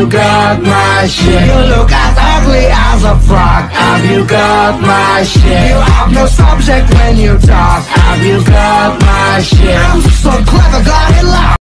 you got my shit? You look as ugly as a frog. Have you got my shit? You have no subject when you talk. Have you got my shit? I'm so